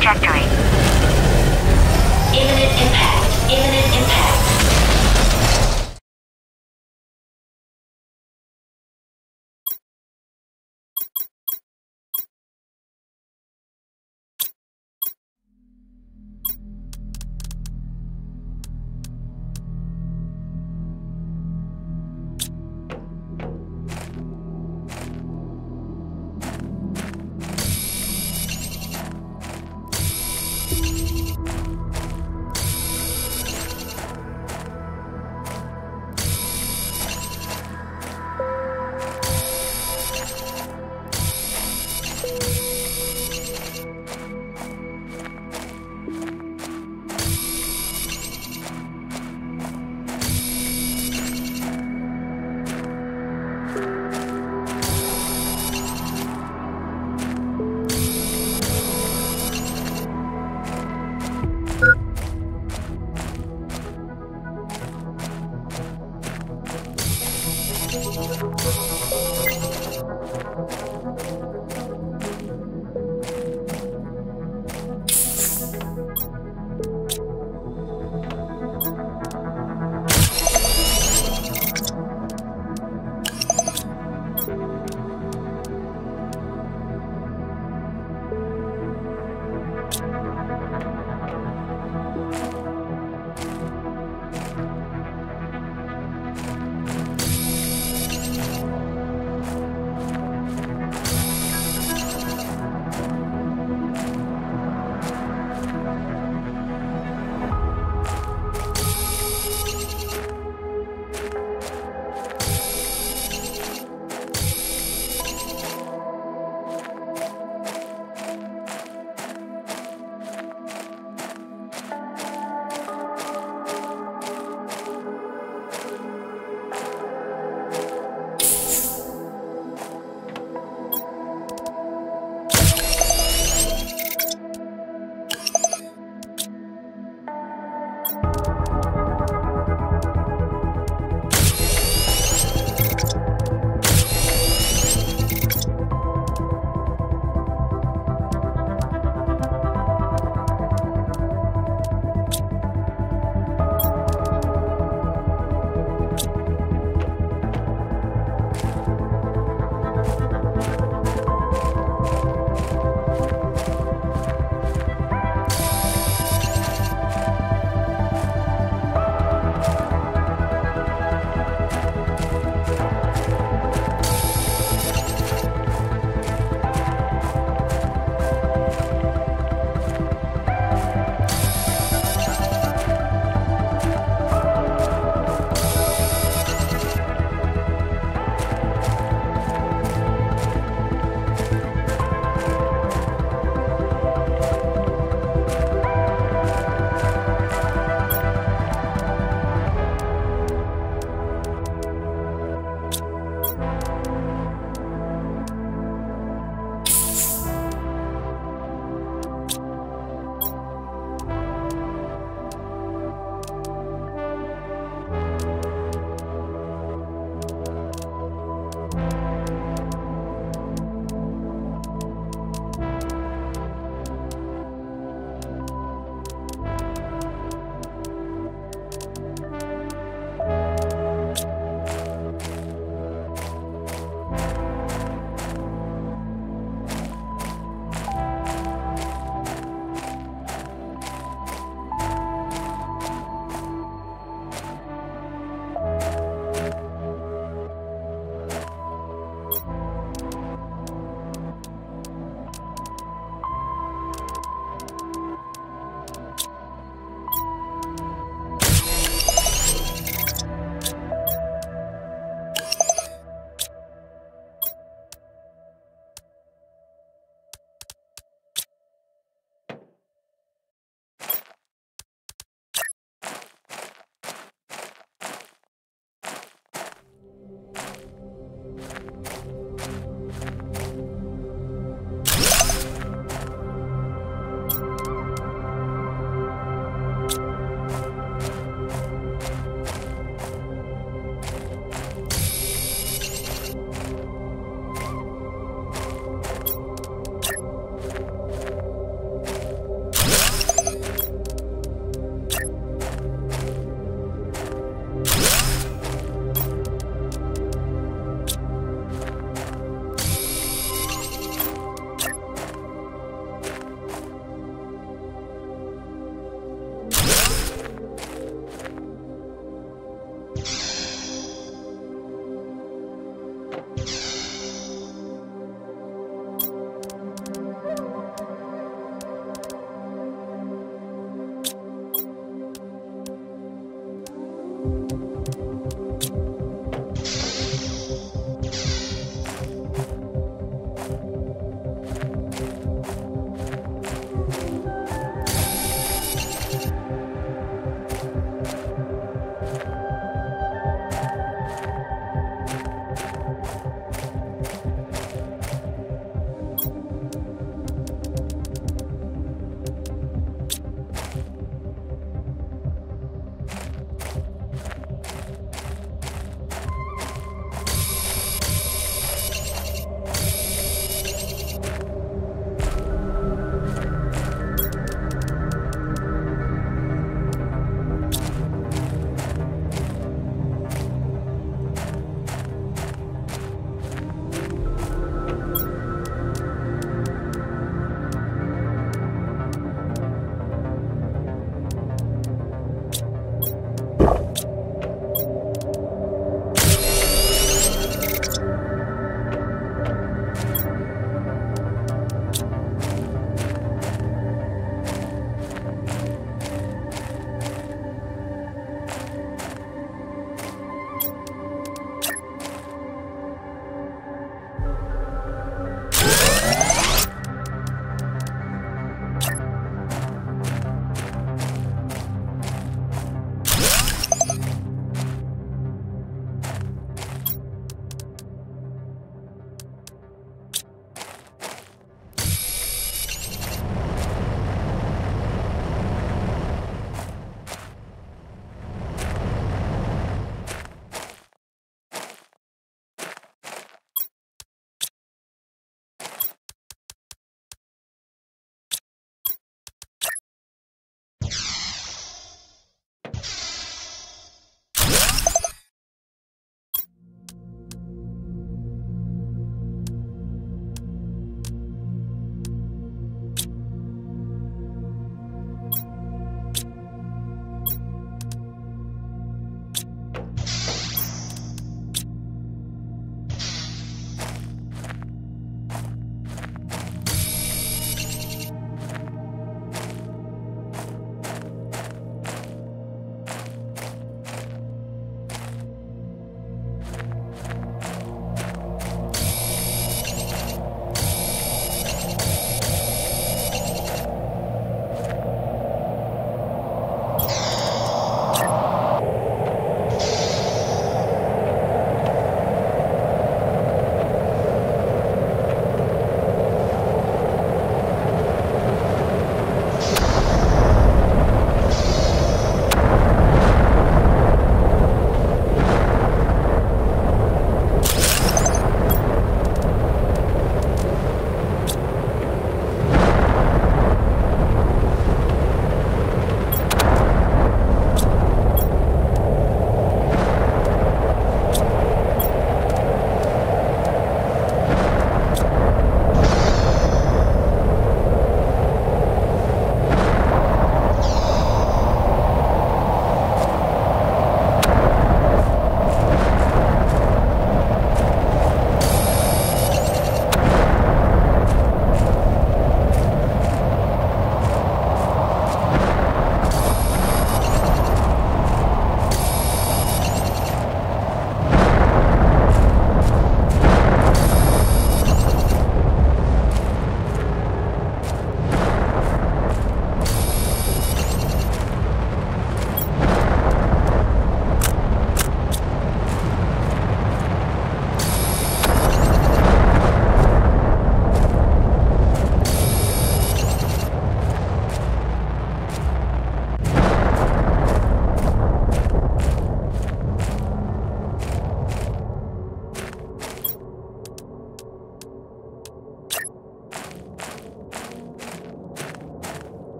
trajectory. Imminent impact. Imminent impact.